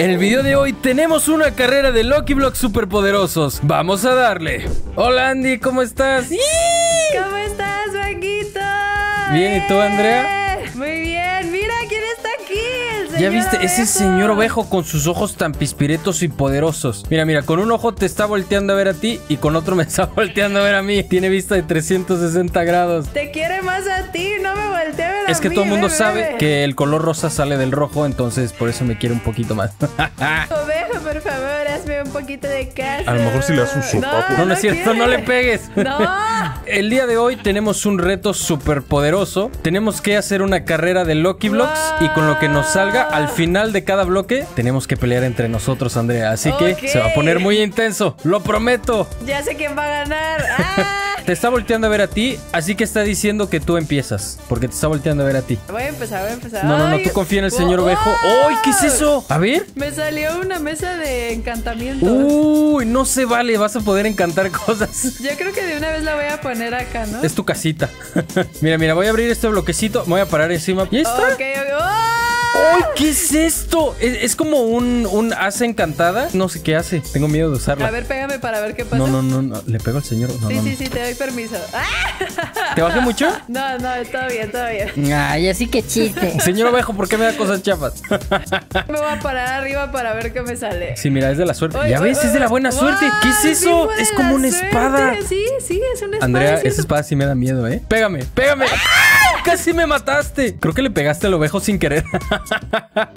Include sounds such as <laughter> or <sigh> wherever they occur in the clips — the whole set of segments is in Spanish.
En el video de hoy tenemos una carrera de Lucky Blocks superpoderosos. Vamos a darle. Hola Andy, ¿cómo estás? ¿Cómo estás, Vaquito? Bien, ¿y tú, Andrea? ¿Ya viste ese señor ovejo con sus ojos tan pispiretos y poderosos? Mira, mira, con un ojo te está volteando a ver a ti y con otro me <laughs> está volteando a ver a mí. Tiene vista de 360 grados. Te quiere más a ti, no me volteé a ver a Es que mí, todo el mundo sabe que el color rosa sale del rojo, entonces por eso me quiere un poquito más. <laughs> Favor, hazme un poquito de caso. A lo mejor si le das un sopapo. No, no es cierto, quiere. no le pegues. <laughs> No. <laughs> El día de hoy tenemos un reto súper poderoso. Tenemos que hacer una carrera de Lucky Blocks y con lo que nos salga al final de cada bloque tenemos que pelear entre nosotros, Andrea. Así que se va a poner muy intenso, lo prometo. Ya sé quién va a ganar. ¡Ah! <laughs> Te está volteando a ver a ti, así que está diciendo que tú empiezas, porque te está volteando a ver a ti. Voy a empezar, voy a empezar. No, no, no, Ay, tú confía en el señor Ovejo. ¡Ay, qué es eso! A ver. Me salió una mesa de encantamiento. Uy, no se vale, vas a poder encantar <laughs> cosas. Yo creo que de una vez la voy a poner acá, ¿no? Es tu casita. <laughs> mira, mira, voy a abrir este bloquecito, me voy a parar encima. Y está. Ok, ok. ¡Oh! ¡Ay, qué es esto! Es, es como un, un asa encantada. No sé qué hace. Tengo miedo de usarla. A ver, pégame para ver qué pasa. no, no, no, no. Le pego al señor. No, Sí, no, sí, no. sí, te doy permiso. ¡Ah! <laughs> ¿Te bajé mucho? <laughs> No, no, todo bien, todo bien. Ay, así que chiste. <laughs> Señor Ovejo, ¿por qué me da cosas chafas? Me voy a parar arriba para ver qué me sale. sí, mira, es de la suerte. Ya ves, es de la buena suerte. ¿Qué es eso? es como una suerte. espada. Sí, sí, es una espada. Andrea, es esa espada sí me da miedo, ¿eh? Pégame, pégame. ¡Ah! Casi me mataste. Creo que le pegaste al ovejo sin querer.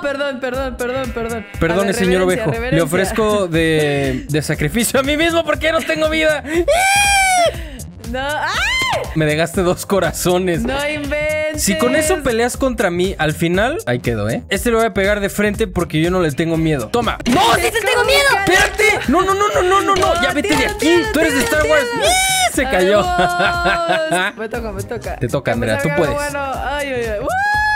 Perdón, perdón, perdón, perdón. Perdone, ver, señor reverencia, ovejo. Le ofrezco de, de sacrificio a mí mismo porque ya no tengo vida. No, ¡ay! Me dejaste dos corazones. No inventes. Si con eso peleas contra mí, al final, ahí quedó, ¿eh? Este le voy a pegar de frente porque yo no le tengo miedo. ¡Toma! ¡No! ¡Sí te tengo miedo! ¡Espérate! ¡No, no, no, no, no, no! no. ¡Ya vete de aquí! ¡Tú eres de Star Wars! Se cayó. Adiós. <laughs> Me toca, me toca. Te toca, Andrea, tú puedes. Bueno, ay, ay, ay. ¡Uh!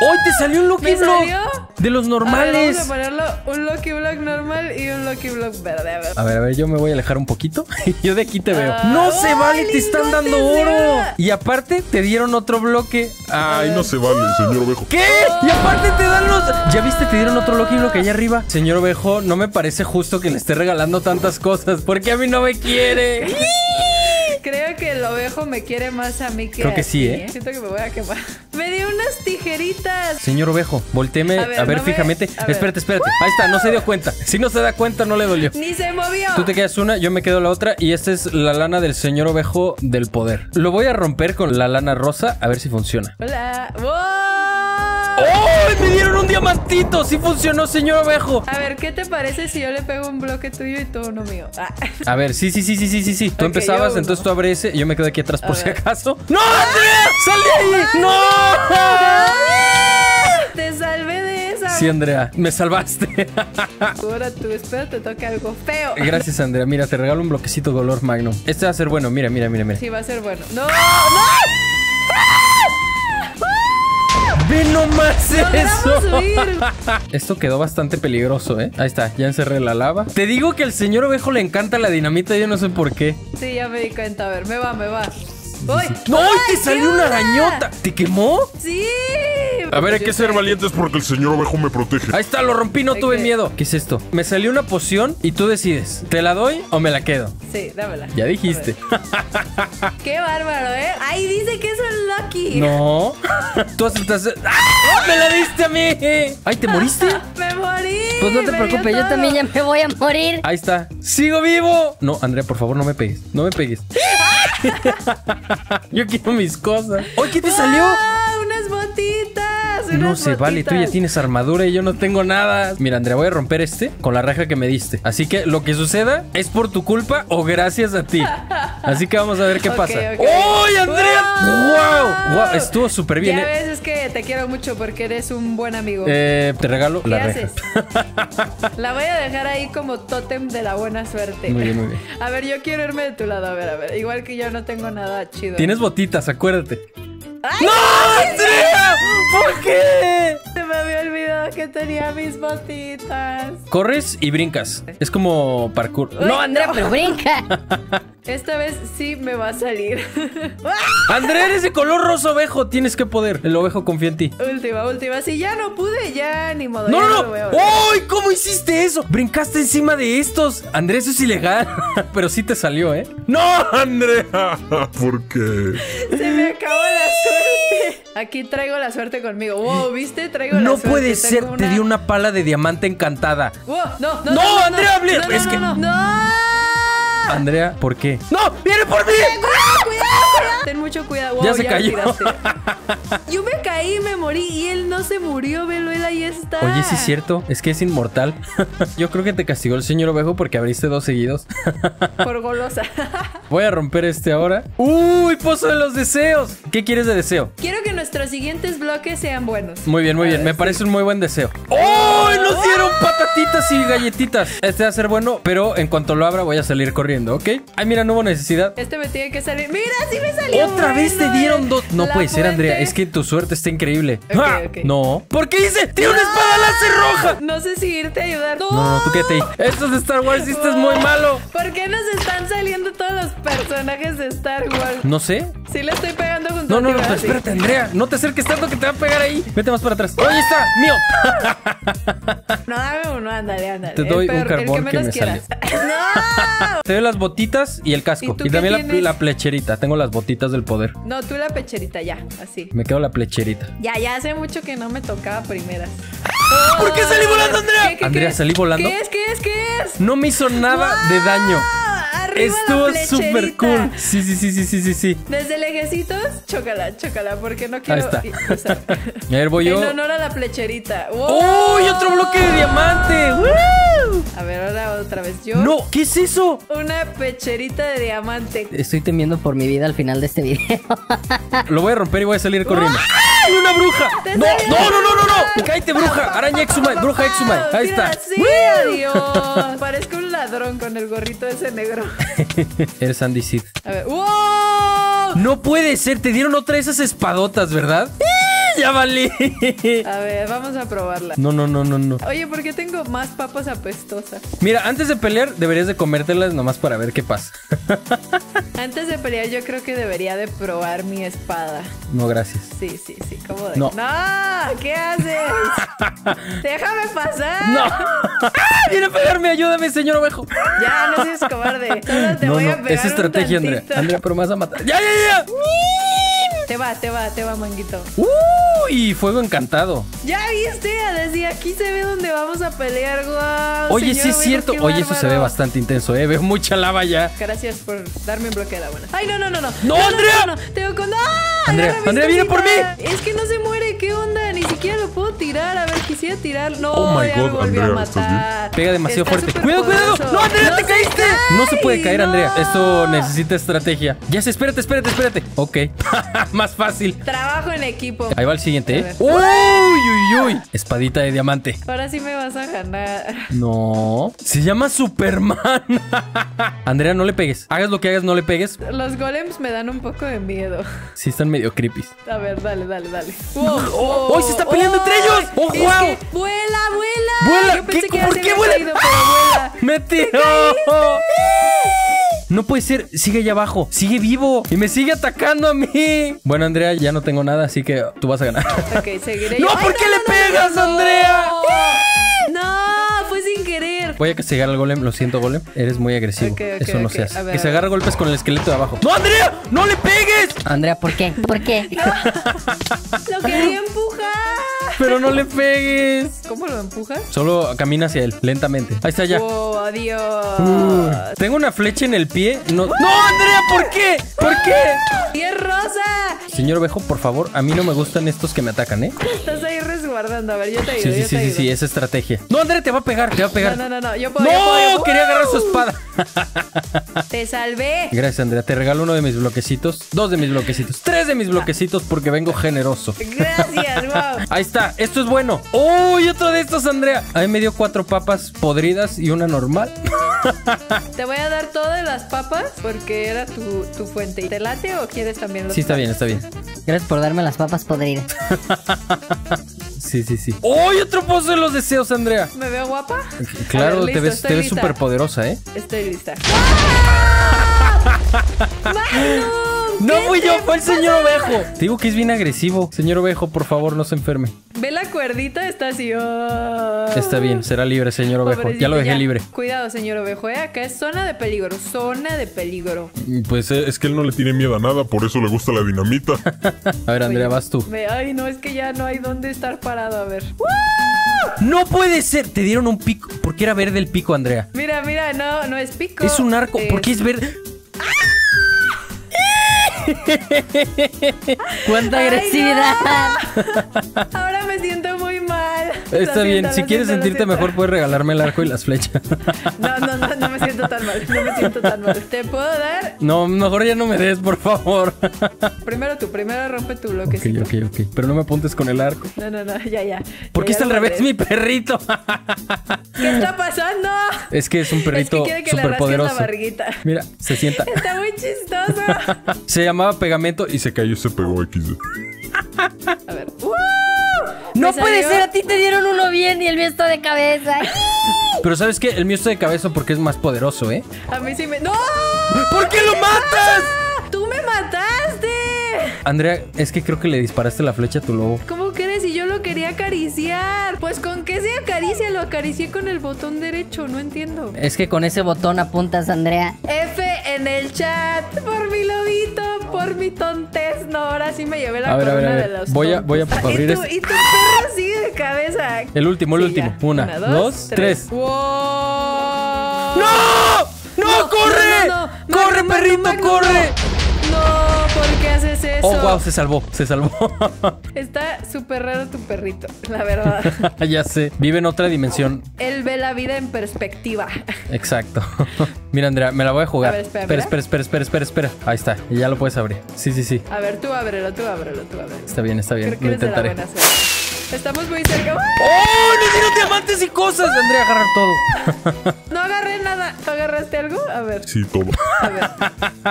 ¡Hoy te salió un Lucky ¿Me Block! salió? De los A ver, normales. vamos a ponerlo un Lucky Block normal y un Lucky Block verde. A ver. A ver, a ver, yo me voy a alejar un poquito. <laughs> yo de aquí te veo. Ah, ¡No se ¡ay, vale! ¡Te están dando oro! Y aparte, te dieron otro bloque. Ay, no se vale, señor Ovejo. ¿Qué? Y aparte te dan los. ¿Ya viste? Te dieron otro Lucky Block allá arriba. Señor Ovejo, no me parece justo que le esté regalando tantas cosas. Porque a mí no me quiere. <laughs> Creo que el ovejo me quiere más a mí que Creo a que sí, ti, ¿eh? Siento que me voy a quemar. <laughs> Me dio unas tijeritas. Señor Ovejo, volteeme a A ver, me- fijamente. a ver. Espérate, espérate. Ahí está, no se dio cuenta. Si no se da cuenta, no le dolió. Ni se movió. Tú te quedas una, yo me quedo la otra y esta es la lana del señor ovejo del poder. Lo voy a romper con la lana rosa a ver si funciona. Hola. ¡Wow! ¡Oh! ¡Me dieron un diamantito! ¡Sí funcionó, señor ovejo! A ver, ¿qué te parece si yo le pego un bloque tuyo y tú uno mío? Ah. A ver, sí, sí, sí, sí, sí, sí, sí. Tú Ok, empezabas, entonces tú abres ese y yo me quedo aquí atrás por si acaso. ¡No, Andrea! ¡Sal de ahí! ¡No! Te salvé de. Sí, Andrea, me salvaste. Ahora tú, espero te toque algo feo. Gracias, Andrea. Mira, te regalo un bloquecito color Magnum. Este va a ser bueno. Mira, mira, mira, mira. Sí, va a ser bueno. ¡No! ¡No! ¡Ve nomás eso! ¡Logramos huir! <laughs> Esto quedó bastante peligroso, ¿eh? Ahí está, ya encerré la lava. Te digo que al señor ovejo le encanta la dinamita, yo no sé por qué. Sí, ya me di cuenta. A ver, me va, me va. ¡Uy! ¡No! ¡Ay, ¡Te salió una arañota! ¿Te quemó? ¡Sí! A ver, hay que ser valientes porque el señor Ovejo me protege. Ahí está, lo rompí, no tuve miedo. ¿Qué es esto? Me salió una poción y tú decides. ¿Te la doy o me la quedo? Sí, dámela. Ya dijiste. Qué bárbaro, ¿eh? ¡Ay, dice que es un Lucky! No. Tú aceptaste. ¡Ah! ¡Me la diste a mí! ¡Ay, te moriste! <laughs> ¡Me morí! Pues no te preocupes, yo también ya me voy a morir. Ahí está. ¡Sigo vivo! No, Andrea, por favor, no me pegues. No me pegues. <laughs> Yo quiero mis cosas. ¡Oye, qué te salió! No se vale, tú ya tienes armadura y yo no tengo nada. Mira, Andrea, voy a romper este con la raja que me diste. Así que lo que suceda es por tu culpa o gracias a ti. Así que vamos a ver qué pasa. ok. ¡Oye, Andrea! Wow. ¡Wow! ¡Wow! Estuvo súper bien. Ya ¿eh? ves, es que te quiero mucho porque eres un buen amigo. Eh, te regalo ¿Qué la haces? <laughs> La voy a dejar ahí como tótem de la buena suerte. Muy bien, muy bien. A ver, yo quiero irme de tu lado. A ver, a ver. Igual que yo no tengo nada chido. Tienes botitas, acuérdate. ¡Ay! ¡No, Andrea! ¿Por qué? Se me había olvidado que tenía mis botitas. Corres y brincas. Es como parkour. No, Andrea, Pero brinca. <laughs> Esta vez sí me va a salir. <laughs> Andrea, eres de color rosa ovejo. Tienes que poder. El ovejo confía en ti. última, última. Si ya no pude, ya ni modo. No, no, no. ¡Ay! ¿Cómo hiciste eso? Brincaste encima de estos. Andrea, eso es ilegal. <laughs> Pero sí te salió, ¿eh? ¡No, Andrea! <laughs> ¿Por qué? Se me acabó la suerte. Aquí traigo la suerte conmigo. Wow, ¿viste? Traigo la No suerte. puede Tengo ser. Te dio una pala de diamante encantada. Wow, no, no, No, No, no, es no, que- no, no. Andrea, ¿por qué? ¡No! ¡Viene por mí! Ten mucho cuidado. Wow, Ya se lo cayó. <laughs> Yo me caí, me morí y él no se murió. Velo, él ahí está. Oye, sí es cierto. Es que es inmortal. <laughs> Yo creo que te castigó el señor ovejo porque abriste dos seguidos. <laughs> Por golosa. Voy a romper este ahora. ¡Uy! Pozo de los deseos. ¿Qué quieres de deseo? Quiero que nuestros siguientes bloques sean buenos. Muy bien, muy bien. Me parece un muy buen deseo. ¡Oh! Nos dieron patatitas y galletitas. Este va a ser bueno, pero en cuanto lo abra voy a salir corriendo, ¿ok? Ay, mira, no hubo necesidad. Este me tiene que salir. ¡Mira, sí me salió! Otra vez te dieron dos. No puede ser, Andrea. Es que tu suerte está increíble. ¡Ah! No. ¿Por qué dice? ¡Tiene una espada láser roja! No sé si irte a ayudar. No, no, tú quédate ahí. Esto es de Star Wars y este es muy malo. ¿Por qué nos están saliendo todos los personajes de Star Wars? No sé. Sí le estoy pegando junto No, no, no. Sí. espérate, Andrea. No te acerques tanto que te va a pegar ahí. Vete más para atrás. ¡Oye, está! ¡Mío! <laughs> No, dame uno, ándale, ándale. Te El doy un carbón que menos me quieras. <laughs> ¡No! Te doy las botitas y el casco. ¿Y también la, la plecherita. Tengo las botitas del poder. No, tú la pecherita, ya, así. Me quedo la plecherita. Ya, ya hace mucho que no me tocaba primeras. <laughs> ¿Por qué salí volando, Andrea? ¿Qué, qué, Andrea, qué? ¿salí volando? ¿Qué es? ¿Qué es? ¿Qué es? No me hizo nada de daño. Estuvo súper cool. Sí, sí, sí, sí, sí, sí, sí. Desde lejecitos, chócala, chócala, porque no quiero está. i- usar. <laughs> A ver, voy yo. En honor a la flecherita. ¡Wow! ¡Uy! otro bloque de diamante. ¡Woo! A ver, ahora otra vez yo. No, ¿qué es eso? Una pecherita de diamante. Estoy temiendo por mi vida al final de este video. Lo voy a romper y voy a salir corriendo. ¡Ay, una bruja! No, no, no, no, no, no. Cállate, bruja. Araña Exumai, bruja Exumai. Ahí está. Sí, adiós. <laughs> Parezco un ladrón con el gorrito ese negro. <laughs> Eres Andy Sid. A ver. ¡Wow! No puede ser, te dieron otra de esas espadotas, ¿verdad? ¡Eh! <laughs> Ya valí. A ver, vamos a probarla. No, no, no, no, no. Oye, ¿por qué tengo más papas apestosas? Mira, antes de pelear, deberías de comértelas nomás para ver qué pasa. <laughs> Antes de pelear, yo creo que debería de probar mi espada. No, gracias. Sí, sí, sí. ¿Cómo de? No. ¿Qué haces? <laughs> Déjame pasar. ¡No! ¡Ah! ¡Viene a pegarme! ¡Ayúdame, señor ovejo! Ya, no seas cobarde. Solo te no, voy no, a pegar es un estrategia, Andrea. Andrea, pero me vas a matar. ¡Ya, ya, ya! Te va, te va, te va, manguito. ¡Uy! Fuego encantado. Ya viste, desde aquí se ve donde vamos a pelear, guau. Oye, sí señor es ovejo, cierto. Oye, eso se ve bastante intenso, ¿eh? Veo mucha lava ya. Gracias por darme un bloque de la buena. Ay, no, no, no, no. ¡No, Andrea! No, no, Tengo con. ¡Ah! Andrea, Andrea, viene por cosita. Es que no se muere, ¿qué onda? Tirar. No, Oh my ya me God, volvió a Andrea, ¿estás bien? matar. Pega demasiado Está fuerte. ¡Cuidado, cuidado! ¡No, Andrea, te caíste! cae, No se puede caer, Andrea. no. Esto necesita estrategia. Ya sé, espérate, espérate, espérate. Ok. <laughs> Más fácil. Trabajo en equipo. Ahí va el siguiente, A ¿eh? ¡Uy, uy, uy! Espadita de diamante. Ahora sí me vas a ganar. No. Se llama Superman. <laughs> Andrea, no le pegues. Hagas lo que hagas, no le pegues. Los golems me dan un poco de miedo. Sí, están medio creepy. A ver, dale, dale, dale. ¡Wow! ¡Oh! ¡Oh, se está peleando entre ellos! ¡Oh, que ¡Vuela, vuela! ¡Vuela! Yo pensé ¿Qué? que ya ¿Por qué vuela? caído, pero vuela. ¡Me tiró! No puede ser, sigue allá abajo, sigue vivo y me sigue atacando a mí. Bueno, Andrea, ya no tengo nada, así que tú vas a ganar. Ok, seguiré. No, yo. ¿por ¡Ay, qué le pegas, Andrea? No, fue sin querer. Voy a castigar al golem, lo siento, golem. Eres muy agresivo. Ok, ok, Eso no ok. se hace. A ver, que se agarra golpes con el esqueleto de abajo. ¡No, Andrea! ¡No le pegues! Andrea, ¿por qué? ¿Por qué? <laughs> Lo quería empujar. Pero no le pegues. ¿Cómo lo empujas? Solo camina hacia él, lentamente. Ahí está ya. Oh, adiós. Uh, tengo una flecha en el pie. No, no, Andrea, ¿por qué? ¿Por qué? ¡Y es rosa! Señor Ovejo, por favor, a mí no me gustan estos que me atacan, ¿eh? Estás ahí resguardando. A ver, yo te ayudo. Sí, sí, yo sí, te sí, sí, esa estrategia. No, Andrea, te va a pegar, te va a pegar. No, no, no, no. Yo puedo. yo puedo, yo ¡No! puedo. Quería agarrar su espada. <laughs> Te salvé. Gracias, Andrea. Te regalo uno de mis bloquecitos. Dos de mis bloquecitos. Tres de mis bloquecitos porque vengo generoso. Gracias, <laughs> wow. Ahí está. Esto es bueno. ¡Uy! otro de estos, Andrea. Ahí me dio cuatro papas podridas y una normal. <laughs> Te voy a dar todas las papas porque era tu, tu fuente. ¿Te late o quieres también los Sí, está bien, está bien. Gracias por darme las papas podridas. Sí, sí, sí. ¡Uy, otro pozo de los deseos, Andrea! ¿Me veo guapa? Claro, ver, te listo, te ves súper poderosa, ¿eh? Estoy lista. <laughs> ¡Ah! No ¿Qué fui yo, fue el señor? Ovejo. Te digo que es bien agresivo. Señor Ovejo, por favor, no se enferme. Ve la cuerdita, está así. oh. Está bien, será libre, señor Ovejo. Pobrecito, Ya lo dejé libre. Cuidado, señor Ovejo, ¿eh? Acá es zona de peligro, zona de peligro. Pues, Eh, Es que él no le tiene miedo a nada, por eso le gusta la dinamita. a ver, Andrea, Oye, vas tú. Ve, ay, no, es que ya no hay dónde estar parado, a ver. No puede ser. Te dieron un pico. ¿Por qué era verde el pico, Andrea? Mira, mira, no, no es pico. Es un arco. ¿Por qué es verde? <laughs> ¡Cuánta Ay, agresividad! <laughs> Ahora me siento muy Está bien. siento, Si quieres siento, sentirte mejor, puedes regalarme el arco y las flechas. No, no, no, no me siento tan mal. No me siento tan mal. Te puedo dar No, mejor ya no me des, por favor. primero tú, primero rompe tu Ok, bloquecito. ok, ok. Pero no me apuntes con el arco. No, no, no, ya, ya. ¿Por qué está al revés mi perrito? ¿Qué está pasando? Es que es un Es perrito que súper la poderoso. barriguita. Mira, se sienta. Está muy chistoso. <laughs> Se llamaba pegamento y se cayó. Cayó, se pegó XD. A ver. ¡Uh! No puede salió- ser, a ti te dieron uno bien y el mío está de cabeza. <laughs> Pero ¿sabes qué? El mío está de cabeza porque es más poderoso, ¿eh? A mí sí me. ¡No! ¿Por qué lo matas? ¡Tú me mataste! Andrea, es que creo que le disparaste la flecha a tu lobo. ¿Cómo crees? Quería acariciar. Pues con qué se acaricia, lo acaricié con el botón derecho, no entiendo. Es que con ese botón apuntas, Andrea. F en el chat, por mi lobito, por mi tontez. No, ahora sí me llevé la A ver, a ver, corona a ver. de los Voy a- voy a abrir y tu, este. Y tu perro sigue de cabeza. El último, el Sí, último. Una, dos, tres. ¡Wow! ¡No! ¡No, corre! no, no. ¡Corre, perrito, corre! Wow, se salvó, se salvó. <laughs> Está súper raro tu perrito, la verdad. <laughs> ya sé. Vive en otra dimensión. Él ve la vida en perspectiva. Exacto. <laughs> Mira, Andrea, me la voy a jugar. A ver, espera, espera, espera. espera, espera, espera, espera. Ahí está, ya lo puedes abrir. Sí, sí, sí. A ver, tú ábrelo, tú ábrelo, tú ábrelo. Está bien, está bien. Creo que Lo eres de la intentaré. buena. Estamos muy cerca. ¡Ah! ¡Oh! ¡Le dieron diamantes y cosas! Andrea, agarrar todo. <laughs> No agarré nada. ¿Tú agarraste algo? A ver, Sí, todo. a ver.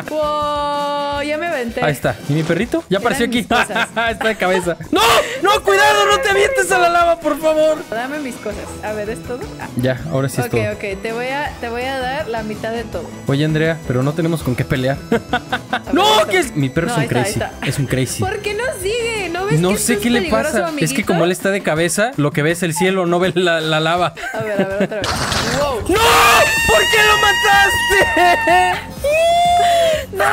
¡Wow! Ya me aventé. Ahí está. ¿Y mi perrito? Ya apareció Eran aquí. cosas. <laughs> está de cabeza. ¡No! ¡No! ¡Cuidado! ¡No te avientes a la lava, por favor! Dame mis cosas. A ver, ¿es todo? Ah. Ya, ahora sí es ok, todo. ok. Te voy, a, te voy a dar la mitad de todo. Oye, Andrea, pero no tenemos con qué pelear. A <laughs> ¡No! ¿Qué es? Mi perro No, es un está, crazy. está. Es un crazy. ¿Por qué no sigue? ¿No ves No que sé qué le pasa. Es que como está de cabeza, lo que ve es el cielo, no ve la, la lava. A ver, a ver, otra vez. ¡Wow! ¡No! ¿Por qué lo mataste? <laughs> ¡No!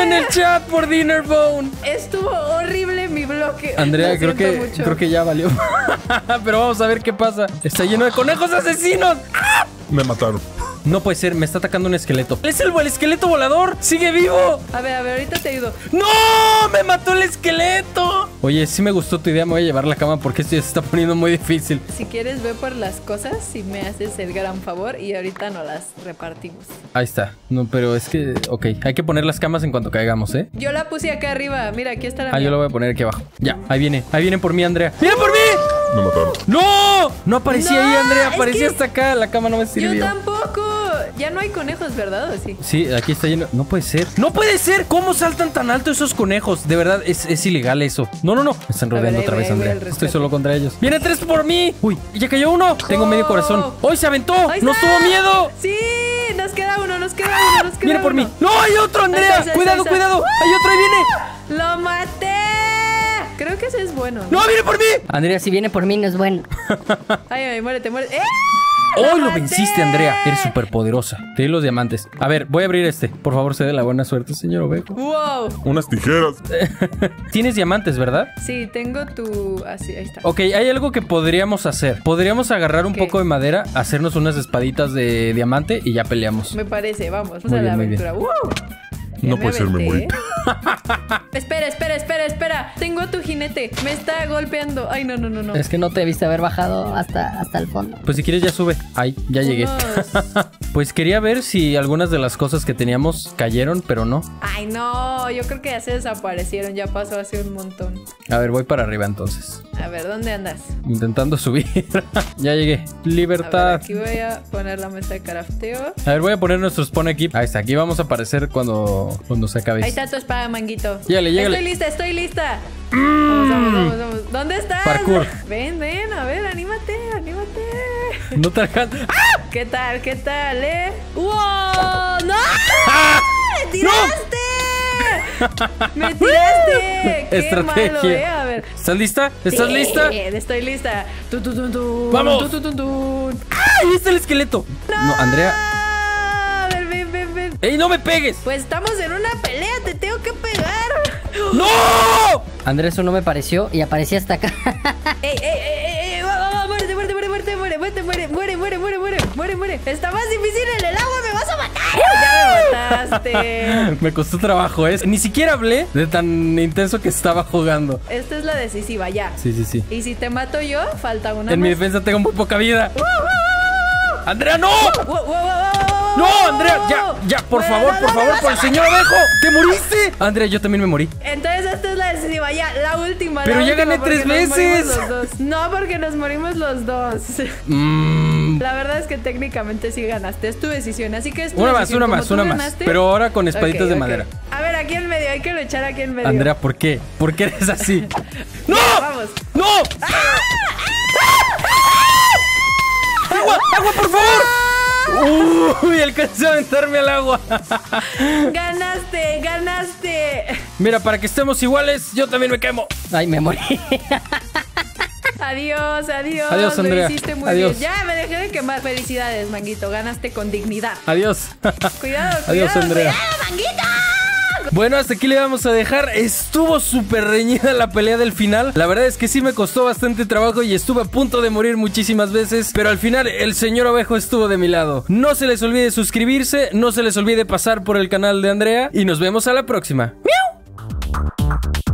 En el chat por Dinner Bone. Estuvo horrible mi bloque. Andrea, creo que, mucho. creo que ya valió. <laughs> Pero vamos a ver qué pasa. Está lleno de conejos asesinos. Me mataron. No puede ser, me está atacando un esqueleto. ¡Es el, el esqueleto volador! ¡Sigue vivo! A ver, a ver, ahorita te ayudo. ¡No! ¡Me mató el esqueleto! Oye, sí me gustó tu idea, me voy a llevar la cama porque esto ya se está poniendo muy difícil. Si quieres, ve por las cosas si me haces el gran favor y ahorita nos las repartimos. Ahí está. No, pero es que, ok, hay que poner las camas en cuanto caigamos, ¿eh? Yo la puse acá arriba. Mira, aquí está la Ah, mía. yo lo voy a poner aquí abajo. Ya, ahí viene. Ahí viene por mí, Andrea. ¡Viene por mí! Me mataron. ¡No! No aparecía No, ahí, Andrea. es Aparecía que- hasta acá. La cama no me Yo sirvió. tampoco. Ya no hay conejos, ¿verdad? ¿O sí? Sí, aquí está lleno. No puede ser. ¡No puede ser! ¿Cómo saltan tan alto esos conejos? De verdad, es, es ilegal eso. No, no, no. Me están ver, rodeando otra vez, Andrea. Estoy solo contra ellos. ¡Viene tres por mí! ¡Uy! ¡Ya cayó uno! Tengo medio corazón. ¡Hoy se aventó! Ahí ¡No está. tuvo miedo! Sí, nos queda uno, nos queda uno, nos queda ¡Viene por uno. mí! ¡No! ¡Hay otro, Ahí está, Andrea! ahí está, ¡Cuidado, ahí cuidado! ¡Hay otro! ¡Ahí viene! ¡Lo maté! Creo que ese es bueno. ¡No! ¡Viene por mí! Andrea, si viene por mí no es bueno. <laughs> Ay, ay, muérete, muérete. ¡Eh! ¡Hoy lo venciste, Andrea! Eres súper poderosa. Te di los diamantes. A ver, voy a abrir este. Por favor, se dé la buena suerte, señor Ovejo. ¡Wow! Unas tijeras. <laughs> Tienes diamantes, ¿verdad? Sí, tengo tu. Así, ahí está. Ok, hay algo que podríamos hacer. Podríamos agarrar un ¿Qué? poco de madera, hacernos unas espaditas de diamante y ya peleamos. Me parece, vamos, vamos Muy a la bien, bien. aventura. ¡Wow! No puede ser, me morí. espera, espera, espera, espera. Tengo a tu jinete. Me está golpeando. Ay, no, no, no, no. Es que no te viste haber bajado hasta, hasta el fondo. Pues si quieres ya sube. Ahí, ya llegué. <laughs> Pues quería ver si algunas de las cosas que teníamos cayeron, pero no. Ay, no. Yo creo que ya se desaparecieron. Ya pasó hace un montón. A ver, voy para arriba entonces. A ver, ¿dónde andas? Intentando subir. <laughs> ya llegué. A ver, Libertad. aquí voy a poner la mesa de crafteo. A ver, voy a poner nuestro spawn equip. Ahí está, aquí vamos a aparecer cuando cuando, cuando se acabe. Ahí está tu espada, manguito. Llégale, llégale. Estoy lista, estoy lista. Vamos, vamos, vamos, vamos. ¿Dónde estás? Parkour. Ven, ven, a ver, anímate, anímate. No te alcanza. ¡Ah! ¿Qué tal? ¿Qué tal, eh? ¡Wow! ¡No! <laughs> ¡Ah! ¡Me tiraste! <laughs> ¡Me tiraste! ¡Qué Estrategia. malo, eh! A ver. ¿Estás lista? ¿Estás Sí, lista? Estoy lista. Tu, tu, tu, tu. ¡Vamos! ¡Ay! ¡Está el esqueleto! No, Andrea. ¡Ey, no me pegues! Pues estamos en una pelea, te tengo que pegar. ¡No! Andrés, eso no me pareció y aparecía hasta acá. ¡Ey, ey, ey, ey! ey, va, va, va, muerte, muerte, muerte, muerte, muere, muerte, muere, muere, muere, muere, muere, muere, muere. Está más difícil en el agua, me vas a matar. Ya me mataste. Me costó trabajo, ¿eh? Ni siquiera hablé de tan intenso que estaba jugando. Esta es la decisiva, ya. Sí, sí, sí. Y si te mato yo, falta una En mi defensa tengo muy poca vida. ¡Andrea, no! Wow, wow, wow, ¡No, Andrea! ¡Ya, ya! ¡Por Bueno, favor, no, por no favor, por el señor abejo! ¡Te moriste! Andrea, yo también me morí. Entonces esta es la decisiva, ya, la última. Pero la ya última, gané tres veces. No, porque nos morimos los dos. Mmm. La verdad es que técnicamente sí ganaste, es tu decisión, así que es tu Una más, decisión. una más, una más. Pero ahora con espaditas de madera. A ver, aquí en medio, hay que lo echar aquí en medio. Andrea, ¿por qué? ¿Por qué eres así? <laughs> ¡No! Vamos. ¡No! <laughs> ¡Agua! ¡Agua, por favor! ¡Uy! Alcancé a aventarme al agua. Ganaste, ganaste. Mira, para que estemos iguales, yo también me quemo. Ay, me morí. Adiós, adiós. Adiós, Lo Andrea. hiciste muy Adiós. bien. Ya me dejé de quemar. Felicidades, Manguito. Ganaste con dignidad. Adiós. Cuidado, Adiós, cuidado, Andrea. cuidado, Manguito. Bueno, hasta aquí le vamos a dejar. Estuvo súper reñida la pelea del final. La verdad es que sí me costó bastante trabajo y estuve a punto de morir muchísimas veces. Pero al final el señor ovejo estuvo de mi lado. No se les olvide suscribirse, no se les olvide pasar por el canal de Andrea y nos vemos a la próxima. ¡Miau!